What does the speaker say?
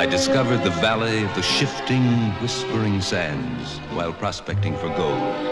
I discovered the valley of the shifting, whispering sands while prospecting for gold.